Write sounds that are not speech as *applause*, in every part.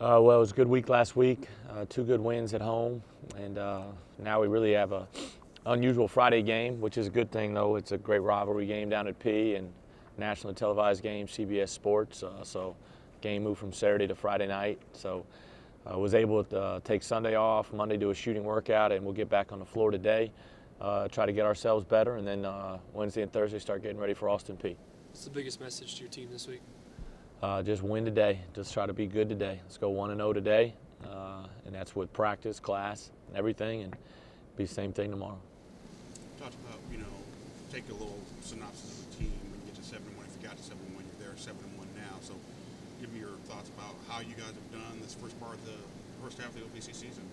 Uh, well, it was a good week last week. Uh, two good wins at home, and uh, now we really have a unusual Friday game, which is a good thing though. It's a great rivalry game down at Peay and nationally televised game, CBS Sports. Uh, so, game moved from Saturday to Friday night. So, I was able to uh, take Sunday off, Monday do a shooting workout, and we'll get back on the floor today. Uh, try to get ourselves better, and then Wednesday and Thursday start getting ready for Austin Peay. What's the biggest message to your team this week? Uh, just win today. Just try to be good today. Let's go one and zero oh today, uh, and that's with practice, class, and everything, and be the same thing tomorrow. Talked about you know take a little synopsis of the team when you get to seven and one. If you got to seven and one, you're there seven and one now. So give me your thoughts about how you guys have done this first part of the first half of the OVC season.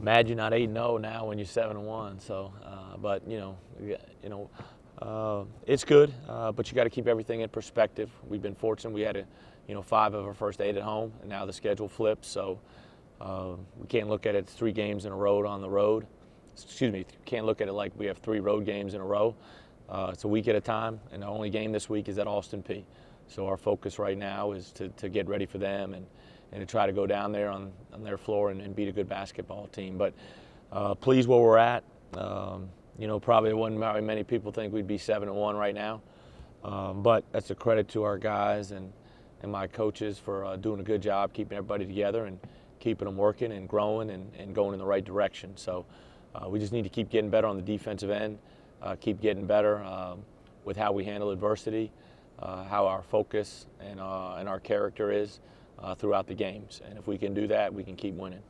Imagine not eight and zero oh now when you're seven and one. So, uh, but you know, you know. Uh, it's good, uh, but you got to keep everything in perspective. We've been fortunate; we had a, you know, five of our first eight at home, and now the schedule flips. So uh, we can't look at it three games in a row on the road. Excuse me, can't look at it like we have three road games in a row. Uh, it's a week at a time, and the only game this week is at Austin Peay. So our focus right now is to, to get ready for them and, and to try to go down there on, on their floor and, and beat a good basketball team. But uh, pleased where we're at. Um, you know, probably wouldn't many people think we'd be seven and one right now, um, but that's a credit to our guys and and my coaches for uh, doing a good job keeping everybody together and keeping them working and growing and, and going in the right direction. So uh, we just need to keep getting better on the defensive end, uh, keep getting better um, with how we handle adversity, uh, how our focus and uh, and our character is uh, throughout the games. And if we can do that, we can keep winning.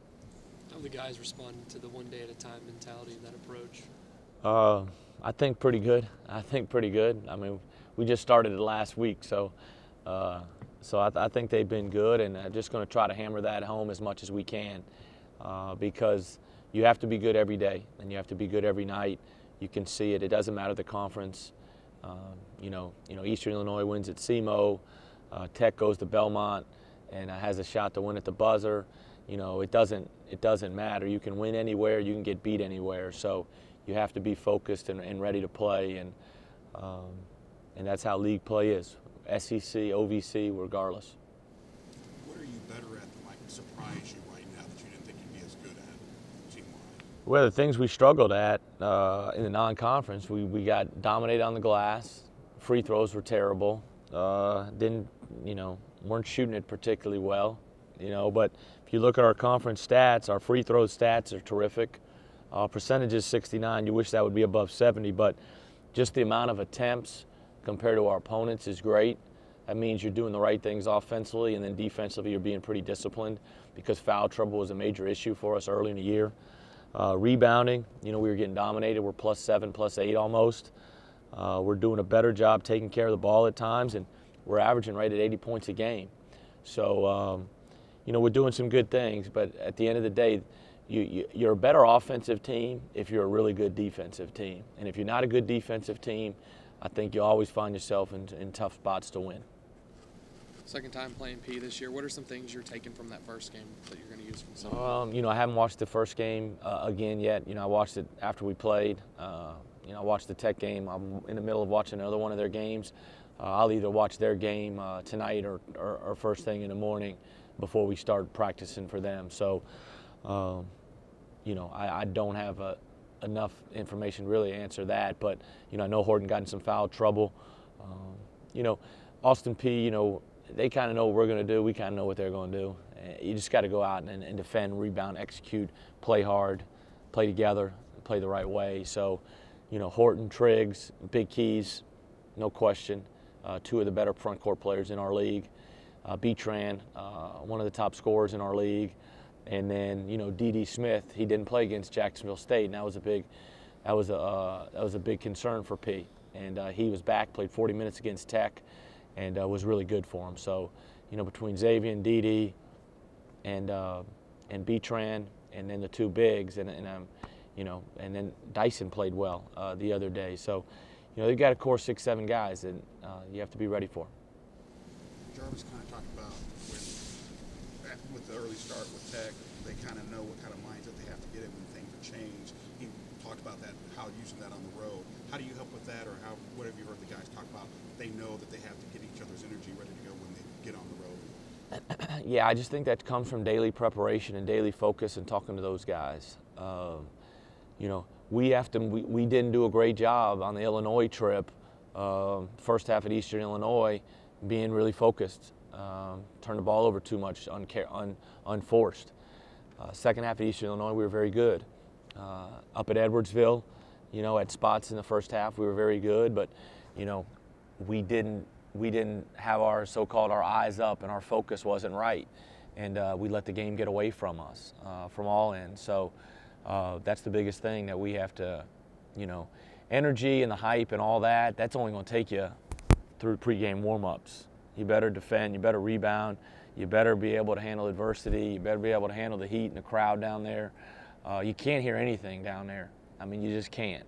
How the guys respond to the one day at a time mentality and that approach? Uh, I think pretty good. I think pretty good. I mean, we just started it last week, so uh, so I, th- I, think they've been good, and I'm just going to try to hammer that home as much as we can uh, because you have to be good every day, and you have to be good every night. You can see it. It doesn't matter the conference. Um, you know, you know, Eastern Illinois wins at SEMO. Uh, Tech goes to Belmont and has a shot to win at the buzzer. You know, it doesn't it doesn't matter. You can win anywhere. You can get beat anywhere. So you have to be focused and, and ready to play, and um, and that's how league play is. SEC, OVC, regardless. What are you better at that might surprise you right now that you didn't think you'd be as good at team-wide? Well, the things we struggled at uh, in the non-conference, we, we got dominated on the glass. Free throws were terrible. Uh, didn't, you know, weren't shooting it particularly well, you know. But if you look at our conference stats, our free throw stats are terrific. Uh, percentage is 69. You wish that would be above 70, but just the amount of attempts compared to our opponents is great. That means you're doing the right things offensively, and then defensively you're being pretty disciplined because foul trouble was a major issue for us early in the year. Uh, rebounding, you know, we were getting dominated. We're plus seven, plus eight almost. Uh, we're doing a better job taking care of the ball at times, and we're averaging right at 80 points a game. So, um, you know, we're doing some good things, but at the end of the day, you, you, are a better offensive team if you're a really good defensive team. And if you're not a good defensive team, I think you always find yourself in, in tough spots to win. Second time playing Peay this year. What are some things you're taking from that first game that you're going to use from some? Um, you know, I haven't watched the first game uh, again yet. You know, I watched it after we played. Uh, you know, I watched the Tech game. I'm in the middle of watching another one of their games. Uh, I'll either watch their game uh, tonight or, or, or, first thing in the morning before we start practicing for them. So, um, you know, I, I don't have a, enough information to really answer that. But you know, I know Horton got in some foul trouble. Um, you know, Austin Peay. You know, they kind of know what we're going to do. We kind of know what they're going to do. You just got to go out and, and, defend, rebound, execute, play hard, play together, play the right way. So, you know, Horton, Triggs, Big Keys, no question. Uh, two of the better front court players in our league. Uh, Betran, uh, one of the top scorers in our league. And then you know D.D. Smith, he didn't play against Jacksonville State, and that was a big, that was a uh, that was a big concern for Peay. And uh, he was back, played 40 minutes against Tech, and uh, was really good for him. So, you know, between Xavier and D.D. and uh, and Betran, and then the two bigs, and, and um, you know, and then Dyson played well uh, the other day. So, you know, they've got a core six, seven guys uh, you have to be ready for. Jarvis kind of talked about with the early start with Tech, they kind of know what kind of mindset they have to get in when things are changed. He talked about that, how using that on the road. How do you help with that, or how? What have you heard the guys talk about? They know that they have to get each other's energy ready to go when they get on the road. *clears throat* yeah, I just think that comes from daily preparation and daily focus and talking to those guys. Um, you know, we have to. We, we didn't do a great job on the Illinois trip, uh, first half at Eastern Illinois, being really focused. Um, the ball over too much unca- un, unforced. Uh, second half at Eastern Illinois, we were very good. Uh, up at Edwardsville, you know, at spots in the first half, we were very good, but you know, we didn't we didn't have our so-called our eyes up and our focus wasn't right, and uh, we let the game get away from us uh, from all ends. So uh, that's the biggest thing that we have to, you know, energy and the hype and all that. That's only going to take you through pregame warm-ups. You better defend. You better rebound. You better be able to handle adversity. You better be able to handle the heat and the crowd down there. Uh, you can't hear anything down there. I mean, you just can't.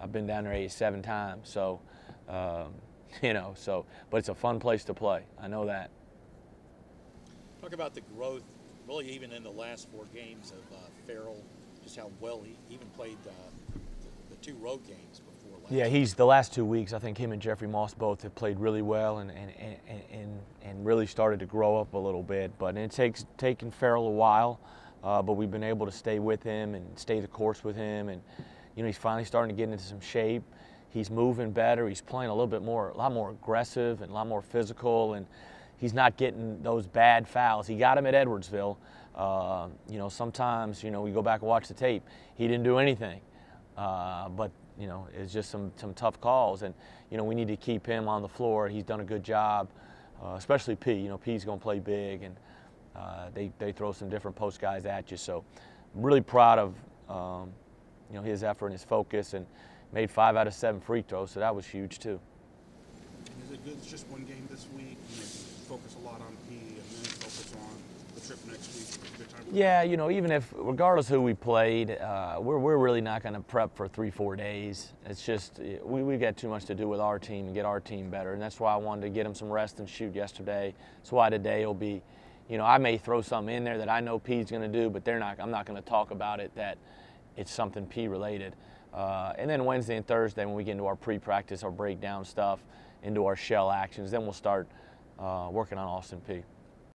I've been down there 87 times, so um, *laughs* you know. So, but it's a fun place to play. I know that. Talk about the growth, really, even in the last four games of uh, Fairell, just how well he even played uh, the, the two road games. Yeah, he's the last two weeks. I think him and Jeffrey Moss both have played really well and and, and, and, and really started to grow up a little bit. But it takes taken Fairell a while, uh, but we've been able to stay with him and stay the course with him, and you know he's finally starting to get into some shape. He's moving better. He's playing a little bit more, a lot more aggressive and a lot more physical, and he's not getting those bad fouls. He got him at Edwardsville. Uh, you know, sometimes you know we go back and watch the tape. He didn't do anything, uh, but you know it's just some some tough calls, and you know we need to keep him on the floor. He's done a good job, uh, especially Peay. You know, Peay's going to play big, and uh, they they throw some different post guys at you. So, I'm really proud of um, you know his effort and his focus, and made five out of seven free throws, so that was huge too. And is it good? It's just one game this week. You focus a lot on Peay, and then focus on the trip next week. Yeah, you know, even if, regardless who we played, uh, we're, we're really not going to prep for three, four days. It's just, we, we got too much to do with our team and get our team better. And that's why I wanted to get them some rest and shoot yesterday. That's why today will be, you know, I may throw something in there that I know Peay's going to do, but they're not, I'm not going to talk about it that it's something Peay related. Uh, and then Wednesday and Thursday, when we get into our pre practice, our breakdown stuff, into our shell actions, then we'll start uh, working on Austin Peay.